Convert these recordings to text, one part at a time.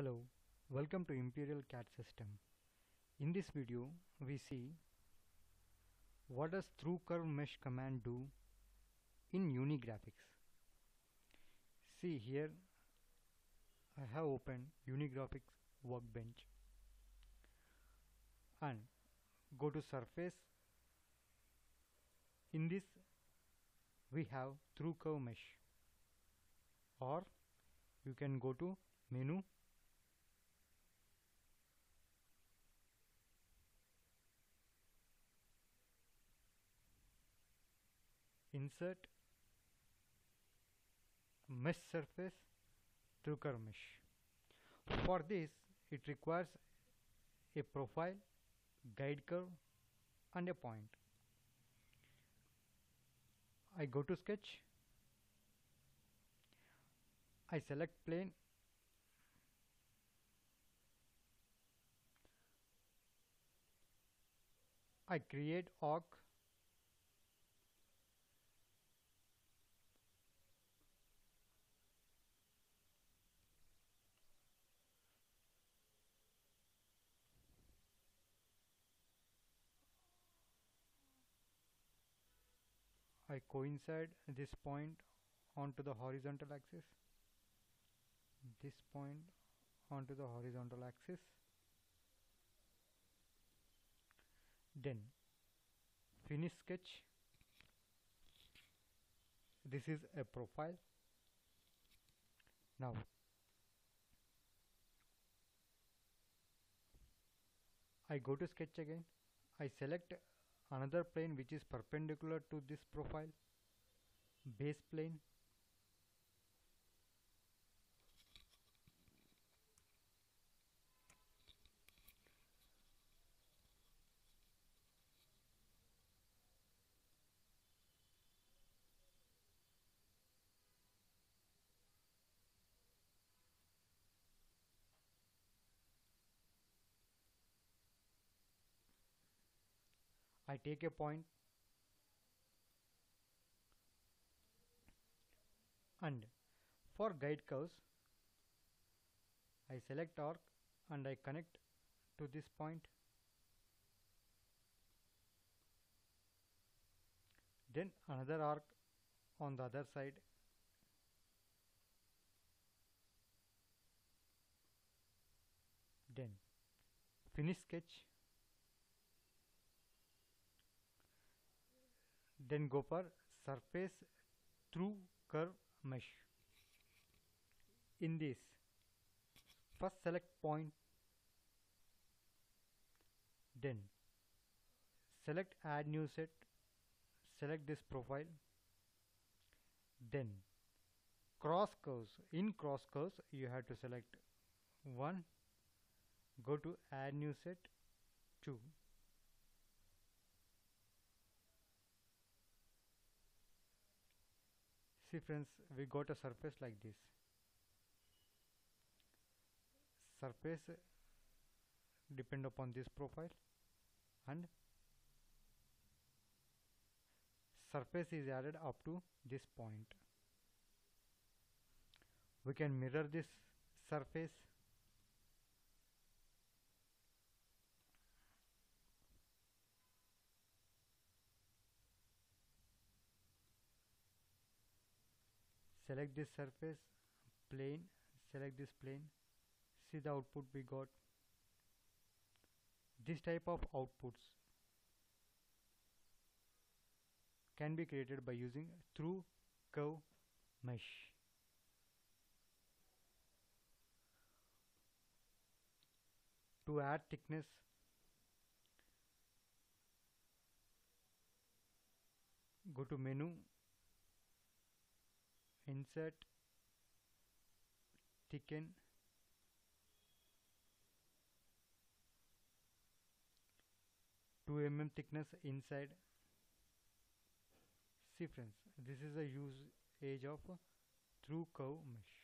Hello, welcome to Imperial CAD system. In this video, we see what does through curve mesh command do in Unigraphics. See here, I have opened Unigraphics workbench and go to surface. In this, we have through curve mesh or you can go to menu insert mesh surface through mesh for this it requires a profile guide curve and a point. I go to sketch. I select plane. I create arc I coincide this point onto the horizontal axis. This point onto the horizontal axis. Then finish sketch. This is a profile. Now I go to sketch again. I select another plane which is perpendicular to this profile. Base plane I take a point. And for guide curves I select arc and I connect to this point. Then another arc on the other side. Then finish sketch then go for surface through curve mesh. In this first select point then select add new set select this profile then cross curves. In cross curves you have to select one go to add new set 2 see friends we got a surface like this. Surface depend upon this profile and surface is added up to this point. We can mirror this surface select this surface plane select this plane see the output we got. This type of outputs can be created by using through curve mesh. To add thickness go to menu insert thicken two mm thickness inside. See friends this is a use edge of through curve mesh.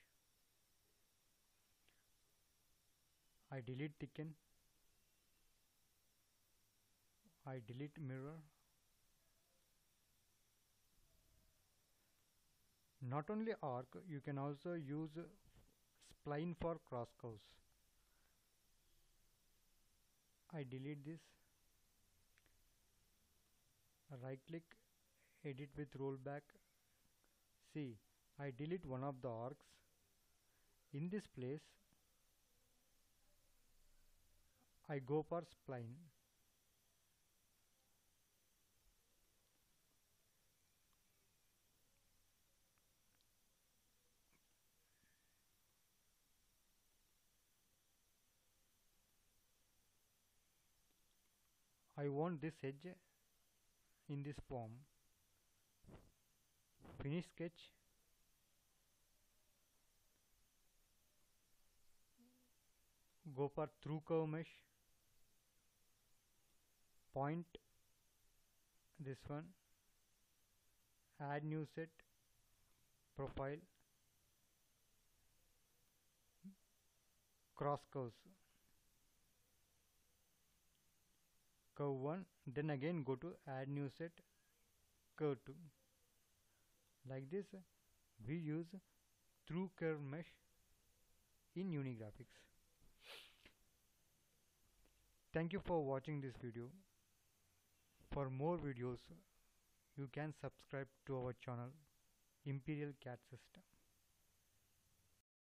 I delete thicken I delete mirror not only arc you can also use spline for cross curves. I delete this. Right click edit with rollback. See I delete one of the arcs. In this place I go for spline. I want this edge in this form. Finish sketch. Go for through curve mesh. Point. This one. Add new set. Profile. Cross curves curve 1 then again go to add new set curve 2 like this we use through curve mesh in Unigraphics. Thank you for watching this video. For more videos you can subscribe to our channel Imperial CAD System